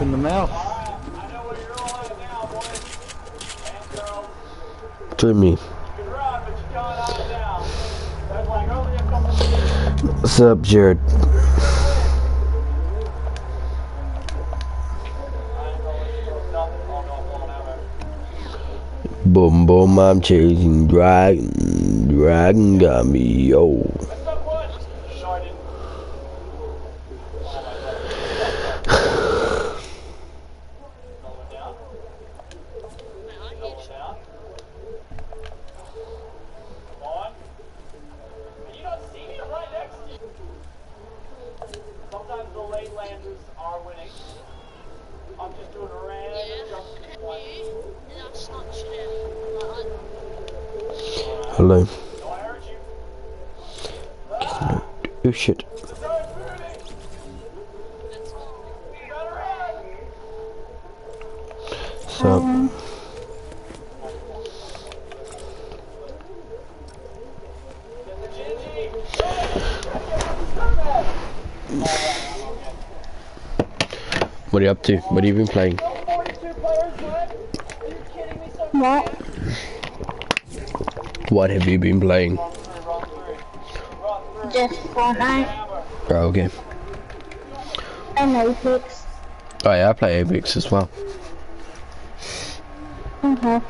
me in the mouth. Jimmy. What's up, Jared? Boom boom, I'm chasing dragon. Dragon got me, yo. Sometimes the late landers are winning. I'm just doing a random jump one. Hello. So I heard you. Oh shit. So, what are you up to? What have you been playing? What? What have you been playing? Just Fortnite Oh, okay. and Apex. Oh yeah, I play Apex as well. Okay.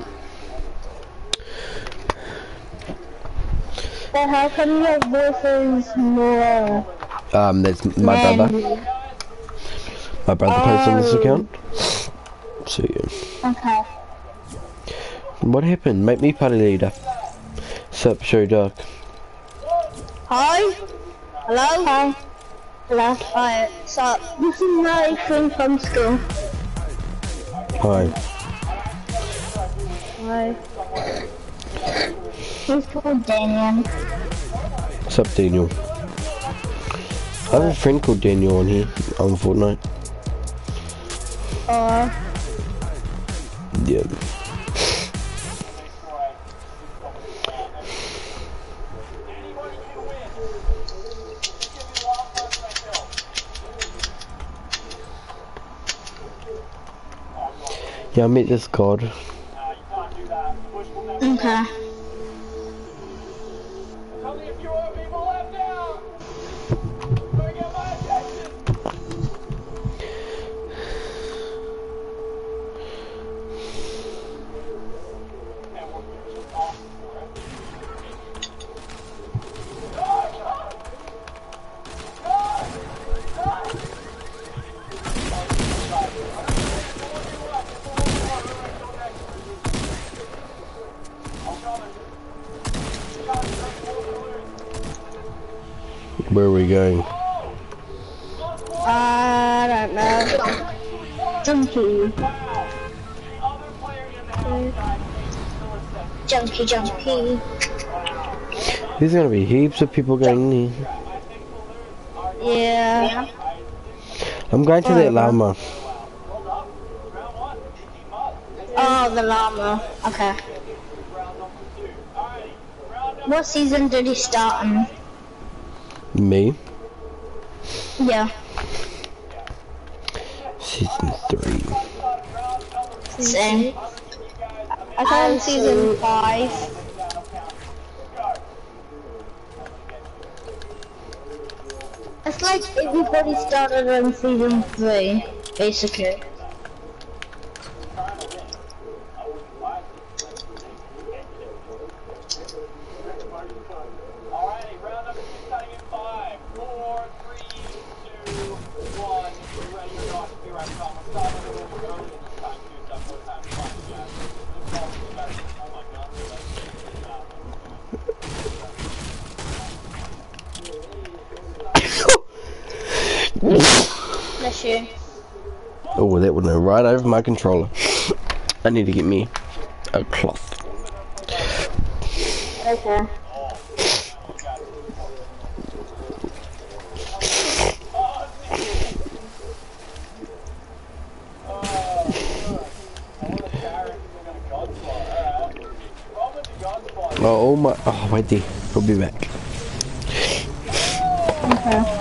But how come your voice is more Um, there's my brother. My brother plays on this Oh. account. So yeah. Okay. What happened? Make me party leader. Sup, show dark. Hi. Hello. Hi. Hello. Hi. So this is Nathan from school. Hi. Hi. He's called Daniel. What's up, Daniel. I have a friend called Daniel on here on Fortnite. Uh, Yeah. Yeah, I met this god. Okay. Junkie, junkie. There's gonna be heaps of people going in here. Yeah. I'm going to that llama. Oh, the llama. Okay. What season did he start in? Me? Yeah. Season 3. Same. I found season five. It's like everybody started in season three, basically. Alrighty, round number two starting in five, four, three, two, one. You ready or not? Here I come. We're starting a little bit early this time. Two, seven, four times, five, yeah. This ball is better. Oh my god. Bless you. Oh, that went right over my controller. I need to get me a cloth. Okay. Oh, oh my. Oh, wait there. He'll be back. Okay.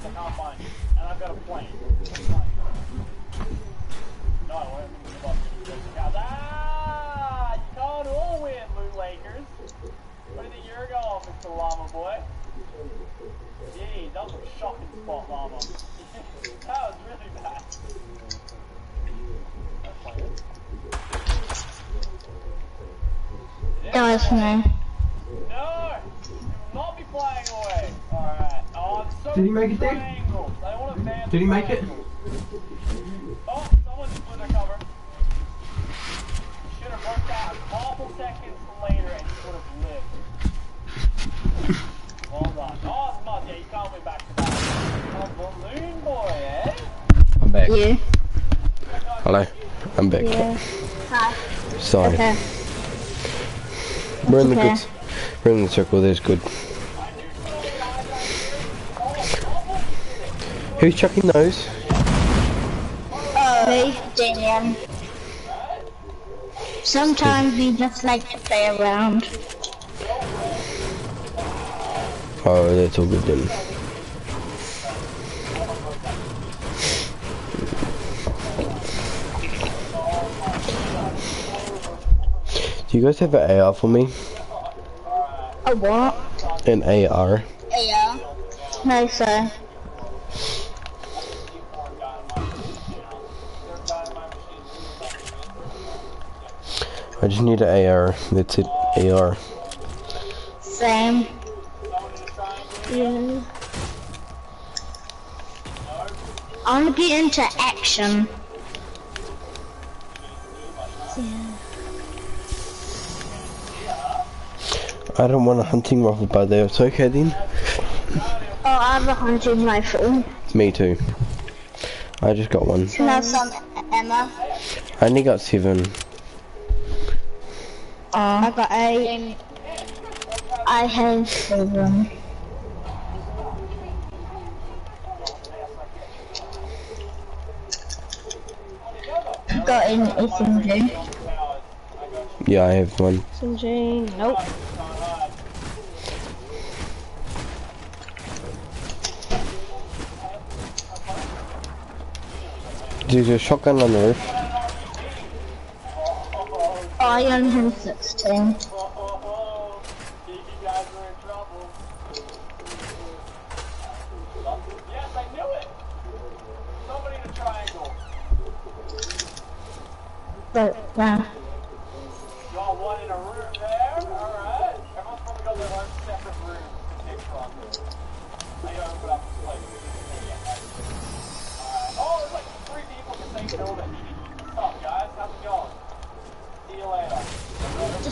Find you. And I've got a plane. No, I want to give up. Ah! You can't all win, Loot Lakers. What do you think you're going, Mr. Llama Boy? Gee, that was a shocking spot, Llama. that was really bad. That's fine. Guys, no. No! You will not be flying away! Alright. Oh, I'm so Did he make it, Dave? triangles. I want to ban Did he make it? Oh, someone split their cover. Should have worked out a couple seconds later and he would have lived. well done. Oh, it's not. Yeah, you can't win back to back. Oh, balloon boy, eh? I'm back. You? Hello. I'm back. Yeah. Hi. Sorry. Okay. We're in the good. We're in the circle. That's good. Who's chucking those? Uh, me, Daniel. Sometimes we just like to play around. Oh, that's all good then. Do you guys have an AR for me? A what? An AR. AR. No, sir. Just need an AR. That's it. AR. Same. Yeah. I want to get into action. Yeah. I don't want a hunting rifle, by but that's okay then. Oh, I have a hunting rifle. Me too. I just got one. Can I have some, Emma? I only got seven. Uh, uh, I got eight. I have seven. Got an SMG. Yeah, I have one. SMG, nope. There's a shotgun on the roof. I only have 16. Oh, you guys are in trouble. Yes, I knew it! Somebody in a triangle. But, uh,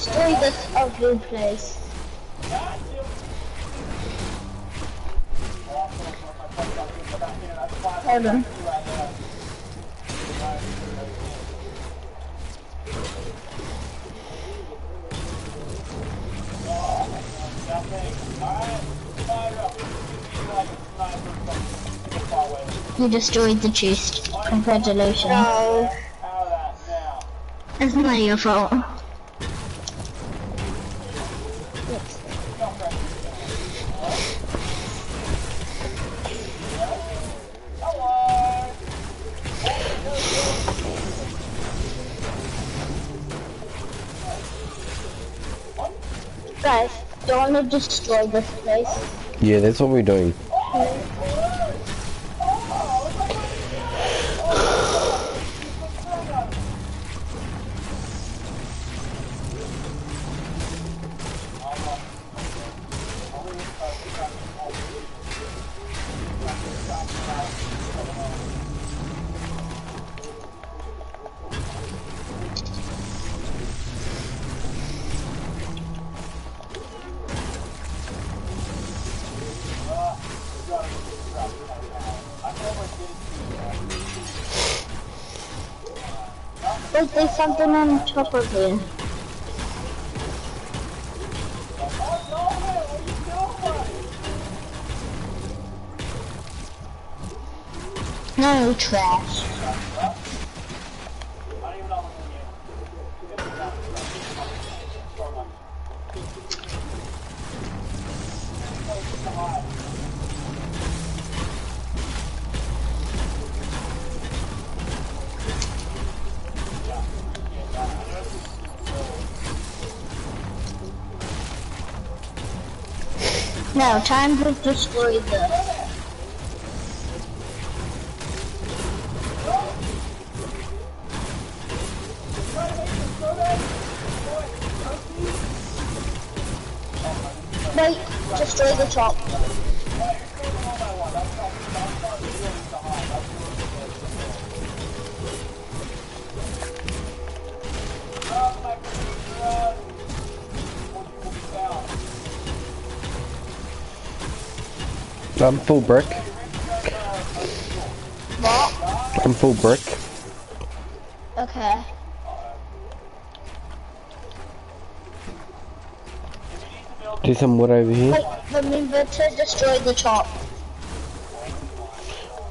destroy this ugly place. Hold on. You destroyed the chest. Congratulations. No. It's not your fault. Guys, do you want to destroy this place? Yeah, that's what we're doing. Wait, No trash. Time to destroy the. Wait, destroy the top. I'm full brick. What? I'm full brick. Okay. Do some wood over here. Wait, remember to destroy the top.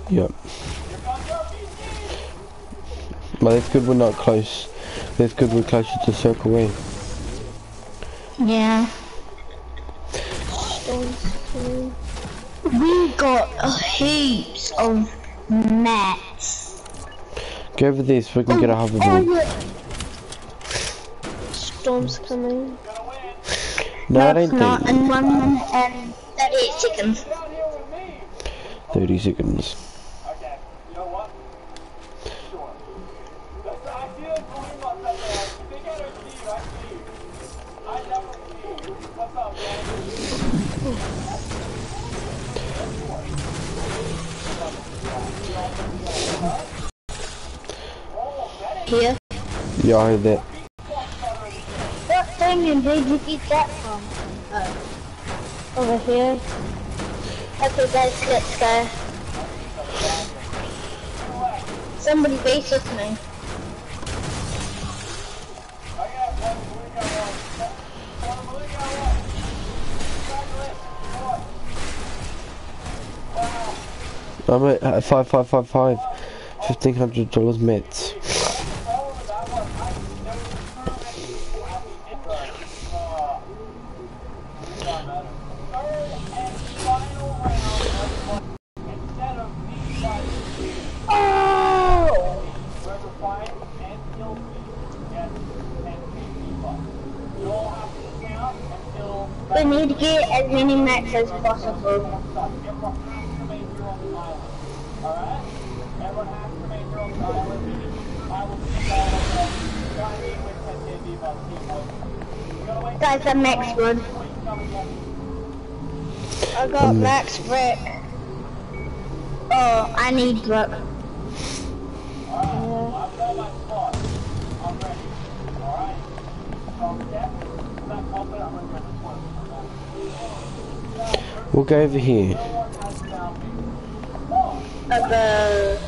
Yep. But that's good we're not close. That's good we're closer to circle A. Yeah. Got heaps of mats. Go over there so we can get a hoverboard. Oh, Storm's coming. No, I no, it's don't not. think. In one minute and 38 seconds. 30 seconds. Okay, you know what? Sure. That's, I feel Here. Yeah, I heard that. What thing did you get that from? Oh. Over here. Okay guys, let's go. Somebody base with me. I'm at uh, five five five five. Fifteen hundred dollars mets. Oh! Whoever finds and kills me gets 10k bucks. You all have to count until We need to get as many mats as possible. stuff. Everyone has to remain here on the island. Alright? Everyone has to remain here on the island. I will see you all Try me with 10k bucks. Keep looking. You gotta wait Guys, the next one. till you come again. I got max brick. Oh, I need brick. I've got my spot. I'm ready. Alright? So I'm definitely not confident I'm gonna get this one. We'll go over here. No one has found me. Okay.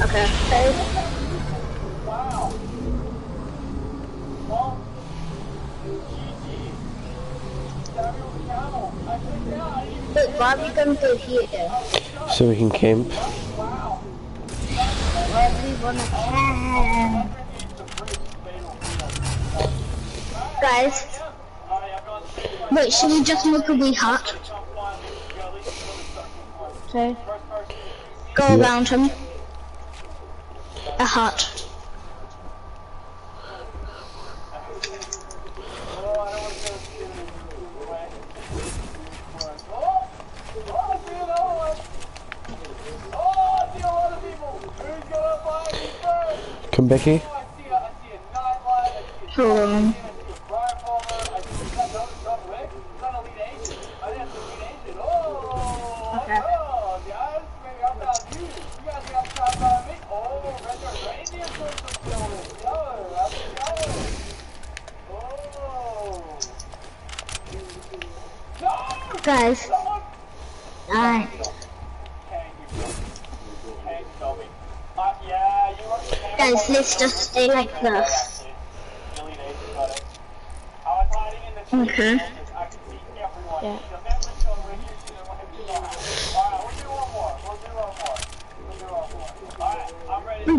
Okay. Wow. Well, GG. Samuel Camel. I clicked out. I didn't even Wait, why are we going to here? So we can camp. wow. Why do we want to camp? Guys, Alright, I've got six left. wait, should we just make a wee hut? Jump finally. We got at least another second. Okay. Go around him. A hut. Oh, I don't want to go too away. Oh! Oh, I see another one. Oh, I see a lot of people. Who's gonna find me first? Come back here. Oh, I see a, I see a nightlight. I see a Hold on. I see a briar farmer. I see that John, John Wick. Is that a lead agent? I didn't have agent. Oh, Okay. oh, guys. Maybe I found you. You guys got shot by me. Oh, Red Dead Reindeer person killed it. Yo, how's it going? Oh. No! Guys, Someone alright. Guys, let's just stay like this. Okay. Yeah.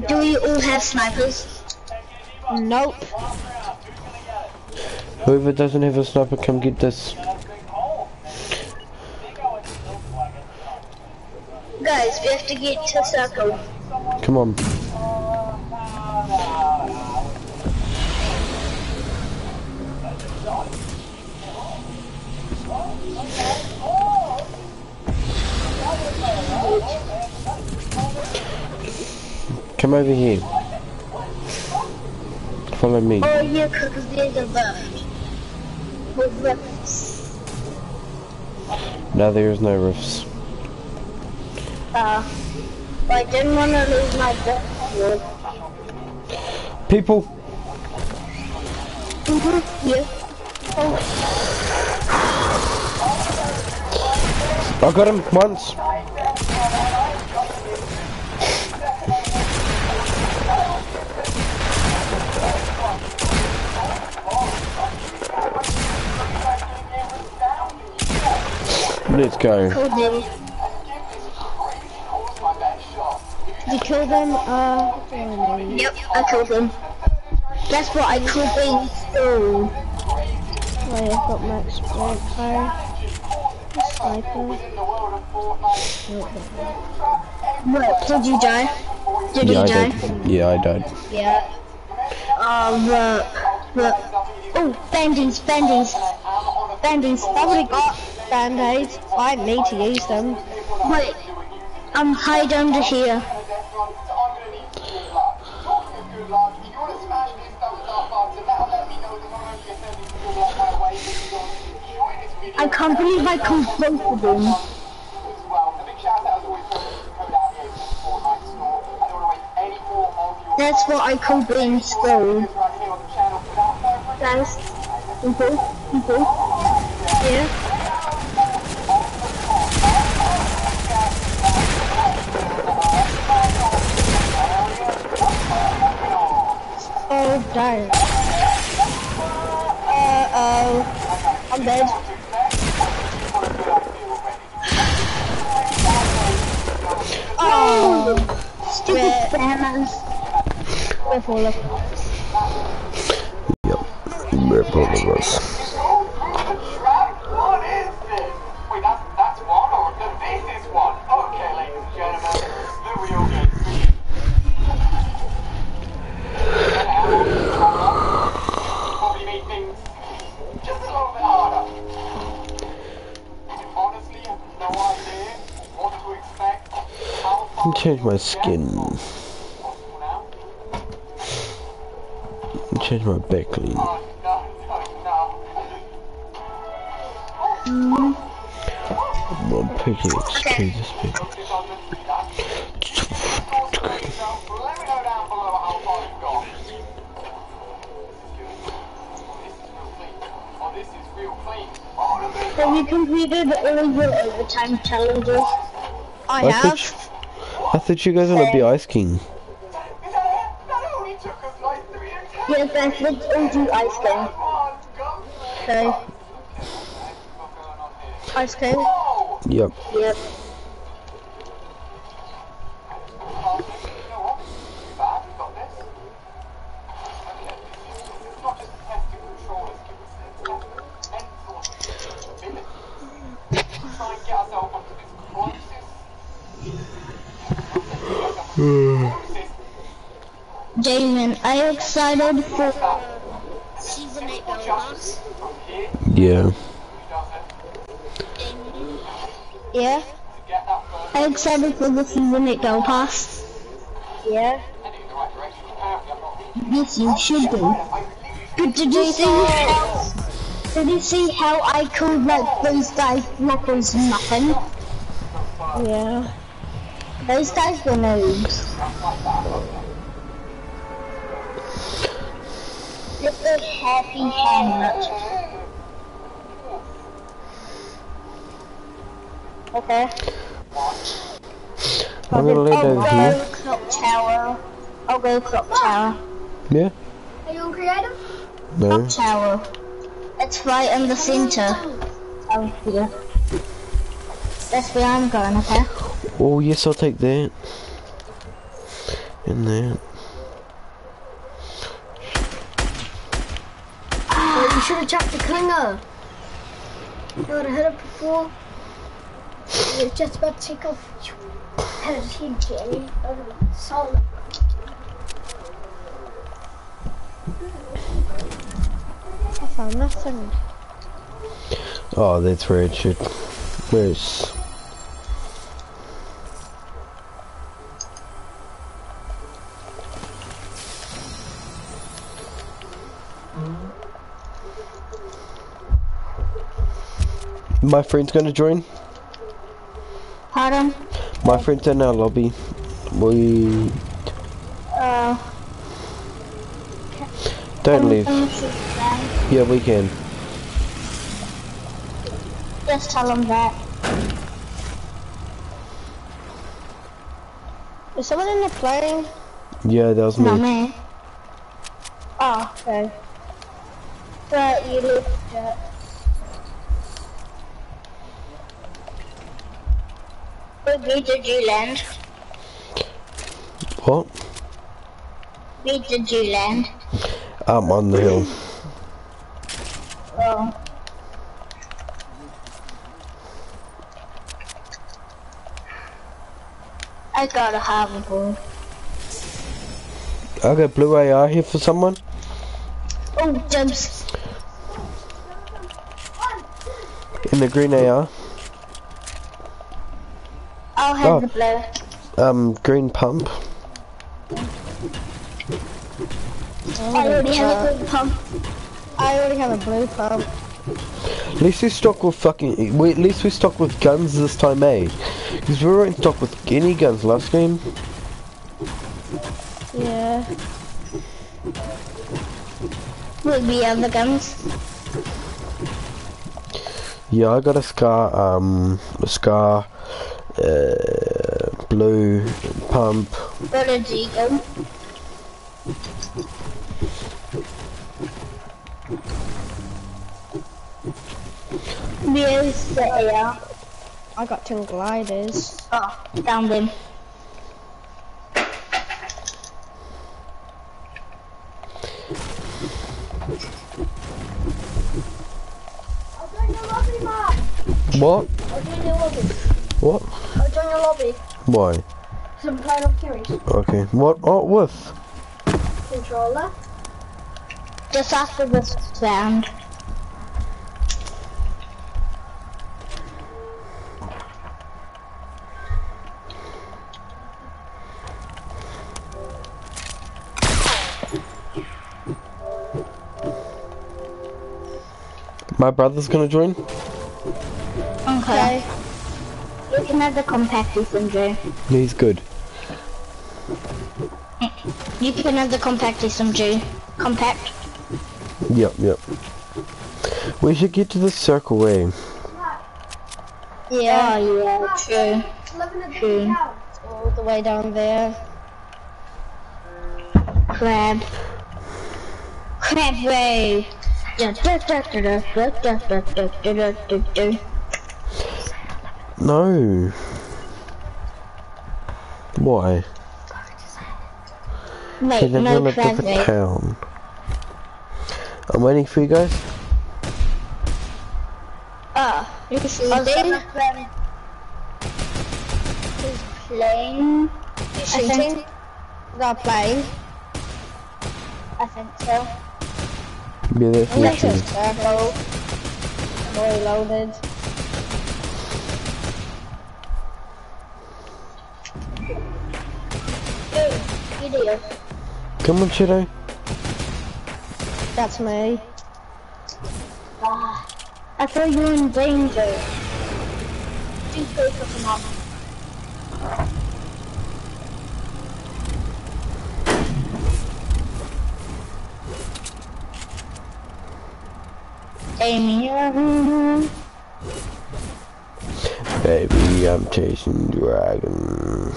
Do we all have snipers? Nope. Whoever doesn't have a sniper, come get this. Guys, we have to get to circle. Come on. Over here. Follow me. Oh, yeah, because there's a rift. With rifts. No, there is no rifts. Uh, I didn't want to lose my driftwood. People! Mm-hmm. Yeah. I got him once. Let's go. Cool, Dave. Did you kill them? Uh, oh. Yep, I killed them. Guess what? I killed him too. Wait, I've got max break fire. Sniper. What? Did you die? Did Yeah, I you die? died. Yeah, I died. Yeah. Uh, look. Look. Oh, bandings, bandings. Bandings. I've already got band-aids. I need to use them. Wait. I'm hide under here. I can't believe I killed both of them. That's what I call being screwed. Guys, people, people, yeah. Oh, darn. Uh-oh. Uh, I'm dead. Oh, Stupid Rip. we're full of Yep. Rip all of us. Far you've gone. Oh, this is real clean. Oh, this is real clean. Have you completed all your overtime challenges? I I have. I thought you guys want to be Ice King. Is that it? That only took us like three attempts. Yes, I flipped into ice cream. Come on, go. Okay. What's going on here? Ice. Oh! Yep. Yep. Closest Damon, are you excited for season 8 Battle Pass? Yeah. Who does? Yeah. To get Are you excited for the season 8 Battle Pass? Yeah. heading in the right direction. Apparently, I'm not being. Yes, you should be. I But did you see how, did you see how I called like those guys like there's nothing? Yeah. Those guys were noobs. Little happy hamlet. Okay. I'm gonna land I'll over here. clock tower. I'll go clock tower. Yeah? Are you on creative? No. Clock tower. It's right in the center. Oh, here. That's where I'm going, okay? Oh yes, I'll take that. And that. Oh, you should have checked the clinger. You would have hit it before. You were just about to take off. Had he Jenny. Solid. I found nothing. Oh, that's where it should. Where's? My friend's gonna join. Pardon? My friend's in our lobby. We Uh, don't leave. um, Yeah, we can. Just tell them that. Is someone in the plane? Yeah, that was Not me. me. Oh, okay. But you it. Where did you land? What? Where did you land? I'm on the hill. Oh. I got a hoverboard. I got blue AR here for someone. Oh, jumps. In the green AR. I'll have Oh. the blue. Um, green pump. I already have a blue pump. I already have a blue pump. At least we stock with fucking. We, at least we stock with guns this time, eh? Because we weren't stock with any guns last game. Yeah. Will be other guns. Yeah, I got a scar. Um, a scar. Uh, blue pump. Energy gun. Are. I got two gliders. Oh, down them. What? What? I'll join your lobby. Why? I'm playing off carries. Okay. What? Oh, with? Controller. Just after this sound. My brother's gonna join. Okay. You can have the compact SMG. He's good. You can have the compact SMG. Compact. Yep, yep. We should get to the circle, eh? Yeah. Oh yeah, true. Living a big. All the way down there. Crab. Crab ray. Da, no. Why? Wait, Can no look the town. I'm waiting for you guys. Ah, oh, you shooting? He's playing. He's shooting. They're playing. I think so. Be there for you. Reloaded. Video. Come on, Shadow. That's me. Ah, I thought you were in danger. Two people come up. Amy, Baby, I'm chasing dragon.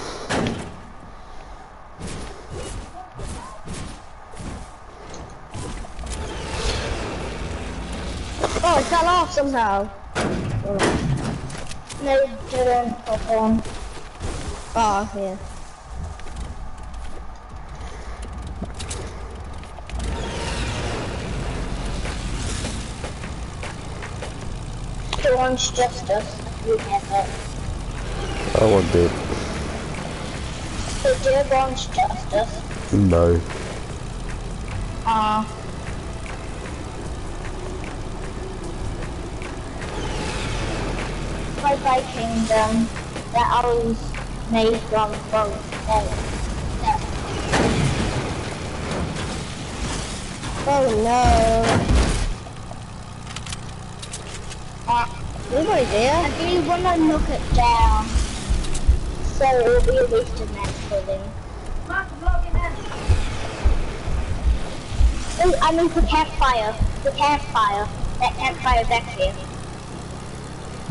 somehow. Oh. No, ah, you didn't. Hop on. Oh, yeah. The one's just us. It. I want. The dead one's just us. No. Ah. Uh. Bike kingdom that I was made from both. Uh, Oh no. Anybody there? I really want to knock it down. So it will be a waste of max building. Oh, I mean the campfire. The campfire. That campfire back there.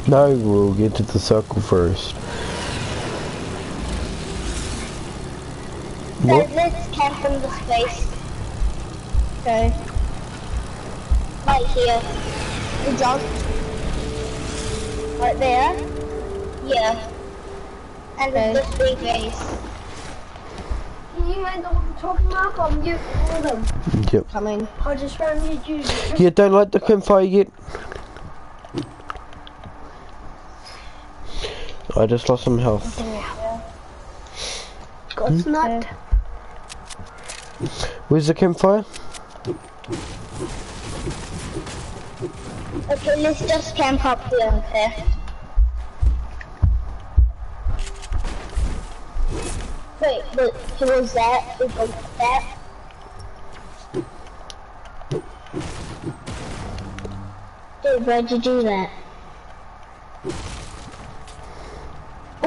No, we'll get to the circle first. So What? let's camp in the space Okay. right here. We jumped. Right there. Yeah. And Okay. it's this big base. Can You might know what I'm talking about. I'm mute all of them. Yep. Coming. I just randomly use it. Yeah, don't let the campfire yet. I just lost some health. God's nut. Hmm? Where's the campfire? Okay, let's just camp up here, okay? Wait, but who was that? Who was that? Dude, why'd you do that?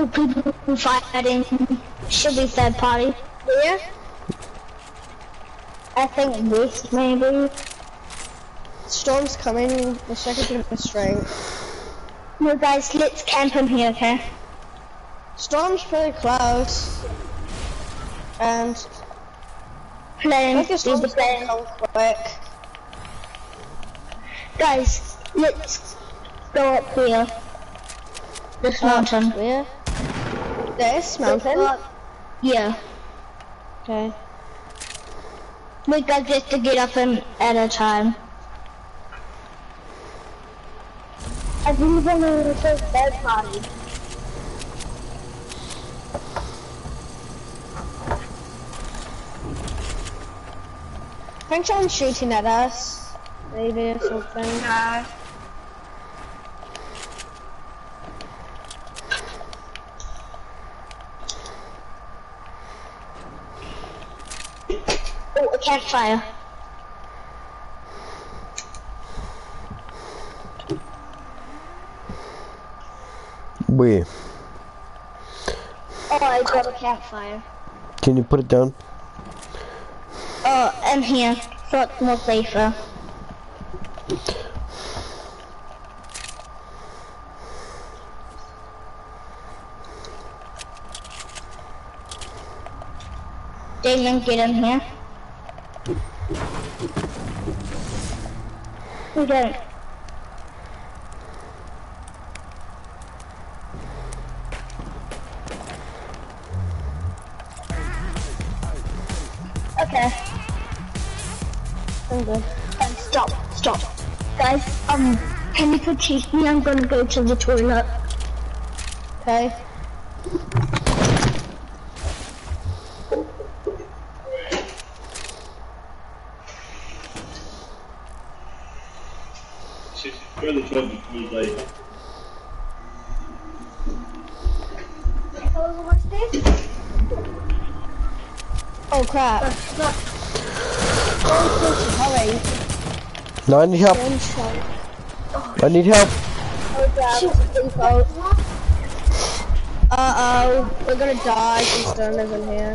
Oh, people fighting. Should be third party. Yeah. I think this maybe. Storm's coming. The second bit of strength. No, guys, let's camp in here, okay? Storm's pretty close. And I Playing, think the these storm's gonna come quick. Guys, let's go up here. This Uh, mountain. Where? This mountain? Yeah. Okay. We got just to get up in at a time. I really want to go bed party. I think someone's shooting at us. Maybe or something. Oh, campfire. Where? Oh, I got a campfire. Can you put it down? Oh, and here. Thought more safer. Damien, get in here. We don't. Okay. I'm good. Um, stop, stop. Guys, um, can you critique me? I'm gonna go to the toilet. Okay. She's really trying to be like, Fellas, what's this? Oh crap. That's not Hurry. No, I need help. I need help. Uh oh. We're gonna die since Storm isn't here.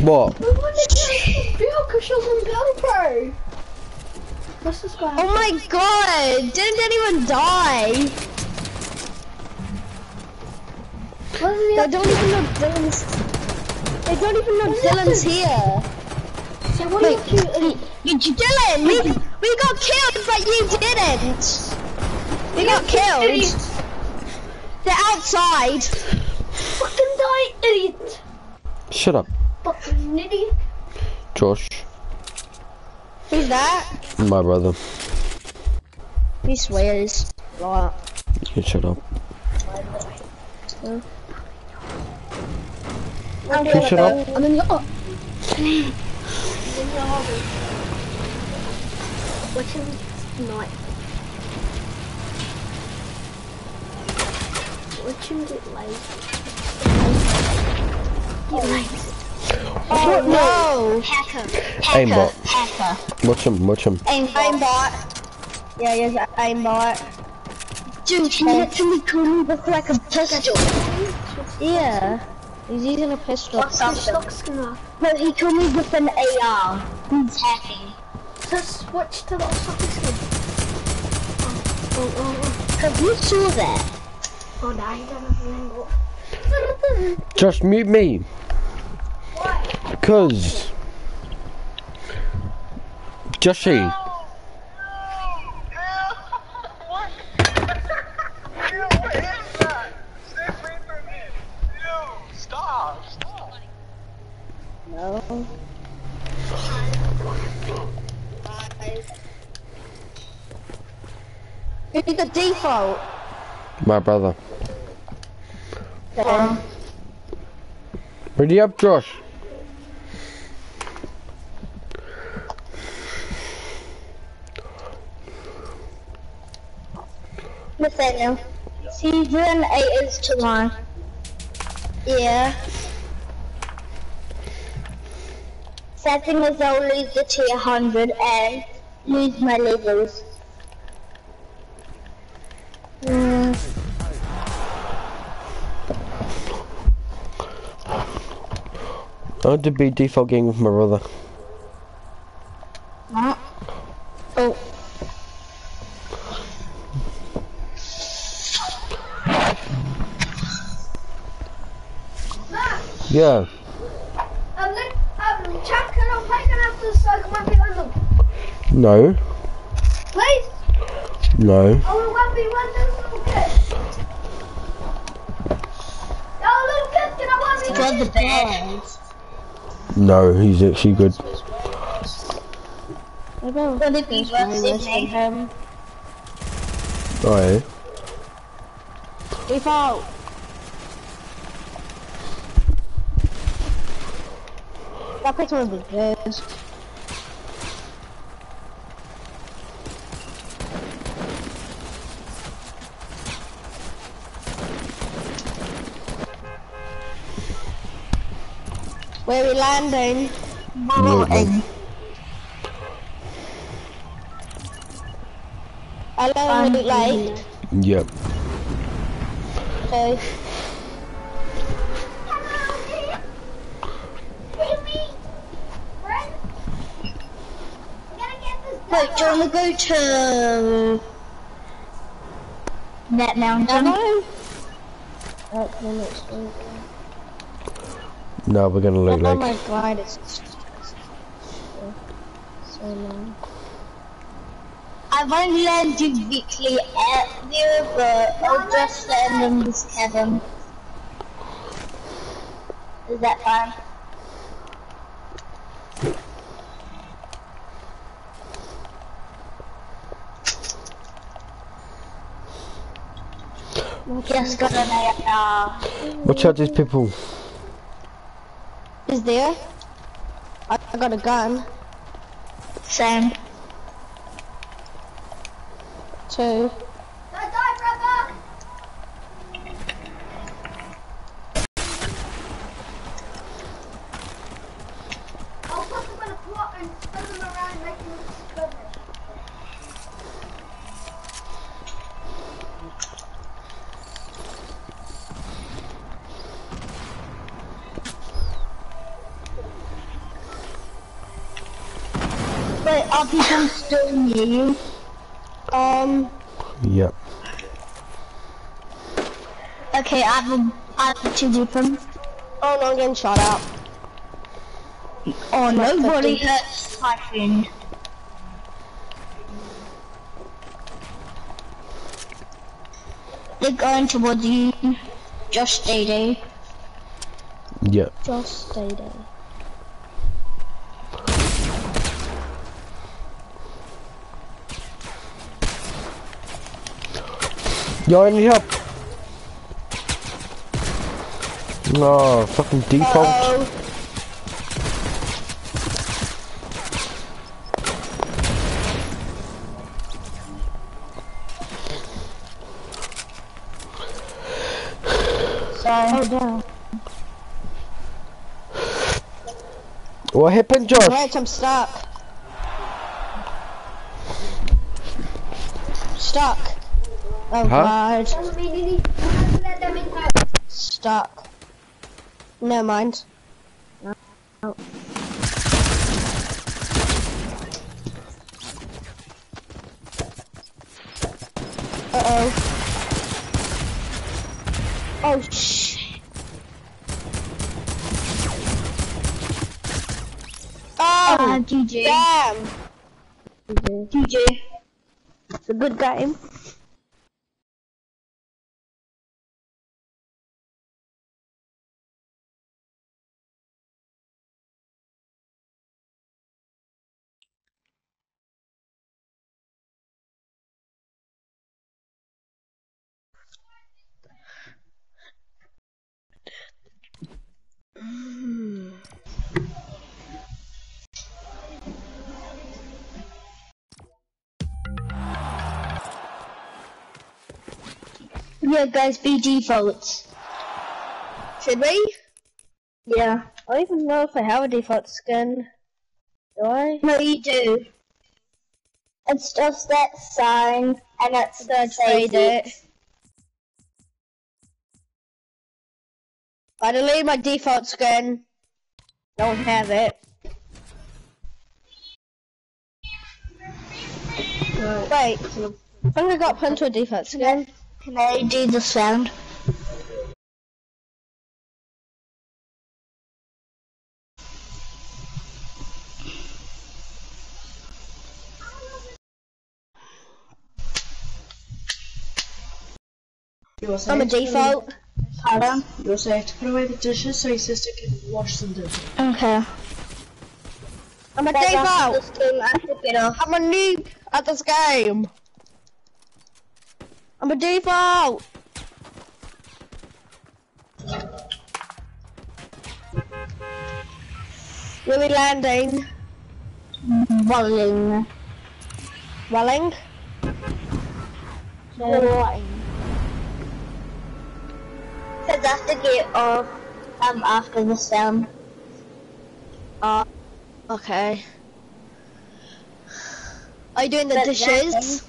What? We want to get Bill because she's in Battle Pro. What's this guy? Oh my god! Didn't anyone die? What is They up don't even know Dylan's. They don't even know Dylan's here. to? So what are you up to? You, you, Dylan, we, we got killed, but you didn't. We got killed. They're outside. Fucking die, idiot. Shut up, Fucking idiot. Josh. That? My brother. He swears. Right. You shut up. I'm Can you shut up? I'm in your. Oh. Watching night. Watching it lazy. Get lazy. Oh no! Hacker. Aimbot. Hacker. Watch him, watch him. Um, aimbot. Yeah, yes, aimbot. Dude, he literally couldn't look like a pistol. Yeah. He's using a pistol. Or something. But he killed me with an AR. He's hacking. Just switch to the Osaka skin. Oh, oh, oh, oh, Have you saw that? oh. Oh, no, you don't have a rainbow. Just mute me. Cause Joshy, Stop! Stop! No. Who's the default? my brother. Um, Ready up, Josh. Nathaniel. Season 8 is tomorrow. yeah. Setting is I'll lose the tier 100 and lose my levels. Mm, I want to be default game with my brother. Yeah. Um, look, um, chat, can I play again after the Psycho Monkey Random? No. Please? No. I want to 1v1 this little kid. Yo, little kid, can I 1v1 the bears. No, he's actually good. I don't Gonna be think I versus listen me. him. Oh, That picture would be good. Where we landing? yeah. Hello, Loot Lake. Yep. Okay. Wait, do you want to go to um, that mountain? Oh, no. That's the next one. Now we're gonna look Oh like. my god, it's so long. I've only landed weekly at there, but I'll just land in this cabin. Is that fine? Just got an AR. Watch out, these people. Is there? I, I got a gun. Same. Two. Die, die, brother! I'll put them in a plot and spin them around making them discover. Wait, are people still near you? Um, Yep. Okay, I have a, I have two different. oh no, I'm getting shot out. Oh, nobody hurts my friend. They're going towards you. Just stay there. Yep. Just stay there. Yo, I need help. No, fucking default. Oh, Sorry. oh down. What happened, Josh? Wait, I'm stuck. Stuck. Oh Huh? god. We need to let them. Stuck. Never mind. Uh oh. Oh shit. Ah, Oh, GG. damn. GG. It's a good game. Yeah, guys, be defaults. Should we? Yeah. I don't even know if I have a default skin. Do I? No, you do. It's just that sign, and it's I'd save trade it. I delete my default skin. Don't have it. Wait, I think I got put into a default skin. Can I do the sound? I'm a default. Pardon? You're saying to put away the dishes so your sister can wash them dishes. Okay. I'm a default. this game, I to get. I'm a noob at this game. I'm a default. We landing? Rolling. Welling? Rolling. Because I have to get off um, after the sound. Uh, okay. Are you doing the But dishes?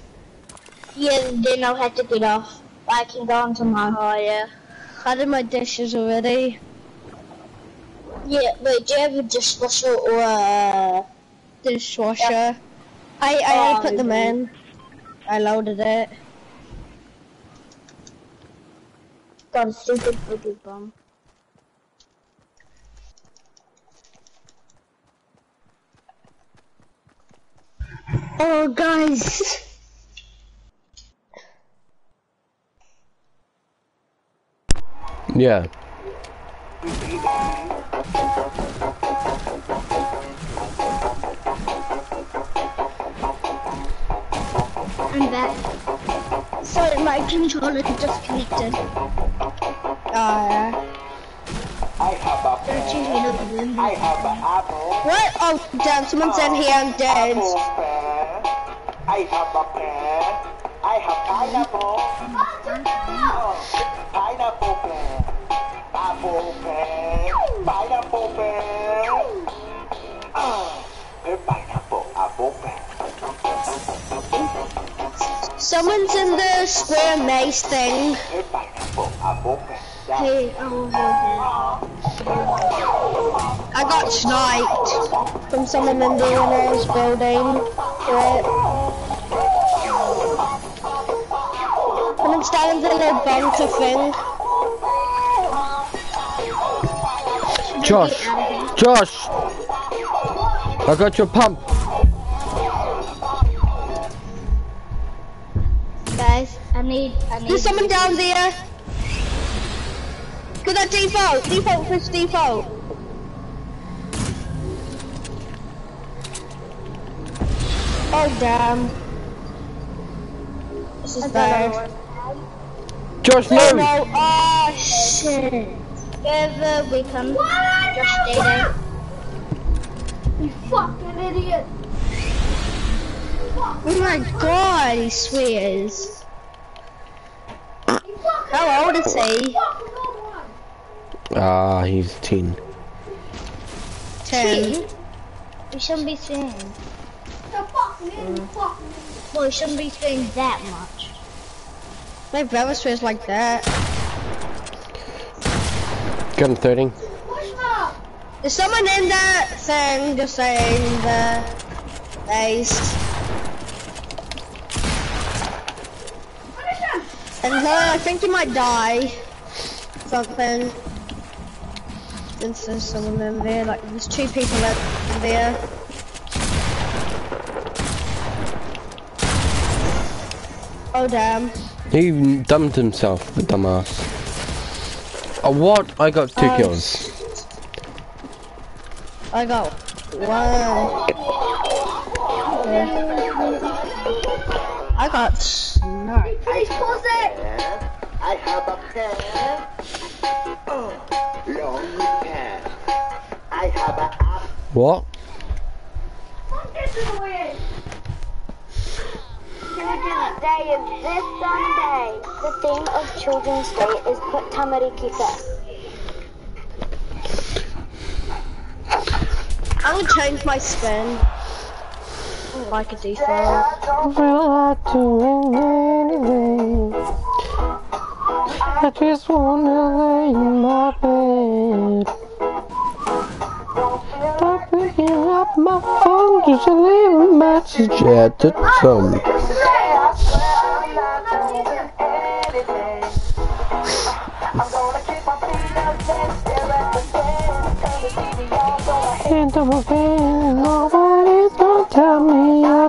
Yeah, then I'll have to get off. I can go on tomorrow. Oh yeah. I did my dishes already. Yeah, but do you have a dishwasher or a... Uh, dishwasher. I, I had to put them um, in. I loaded it. Got a stupid boogie bomb. Oh guys. Yeah. I'm back. Sorry, my controller just connected. Uh, Don't you hate the room? what? Oh damn, someone's in here, I'm dead. I have a pen. I have pineapple. Pineapple Someone's in the square maze thing. Pineapple apple pen. Hey, oh, oh, oh. I got sniped from someone in the Illinois building. Right. Someone's standing in a bunker thing. Josh. Josh. I got your pump. Guys, I need, I need... There's someone down there. Go that default. Default fish default. Oh damn. This is bad. Josh, Oh no. no. Oh shit. Give a weapon. Just data. You fucking idiot! Oh my god, he swears. How old is he? Ah, he's 10. Ten. We shouldn't be saying. The fuck, man. Fuck. Well, we shouldn't be saying that much. My brother swears like that. Gun 13. Is someone in that thing just saying the base? And uh, I think you might die. Something. Since there's someone in there, like there's two people in there. Oh damn. He dumped himself, the dumbass. Oh, what? I got two Uh, kills. I got one. I got sniped. Please pause it. I have a pen. Oh, long pen. I have a apple. What? Don't get in the way. Children's Day is this Sunday. The theme of Children's Day is Put Tamariki Fest. I'm gonna change my spin. Like a default. I just wanna lay in my bed. Stop picking up my phone just to leave a message at the tone. I'm a fan, nobody's gonna tell me